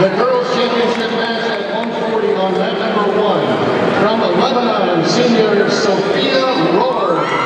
The girls championship match at 140 on mat number one from Lebanon senior Sophia Robert.